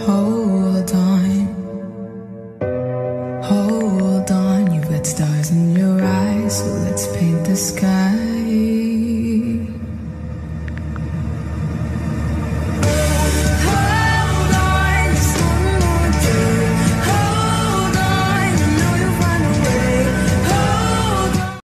Hold on, hold on. You've got stars in your eyes, so let's paint the sky.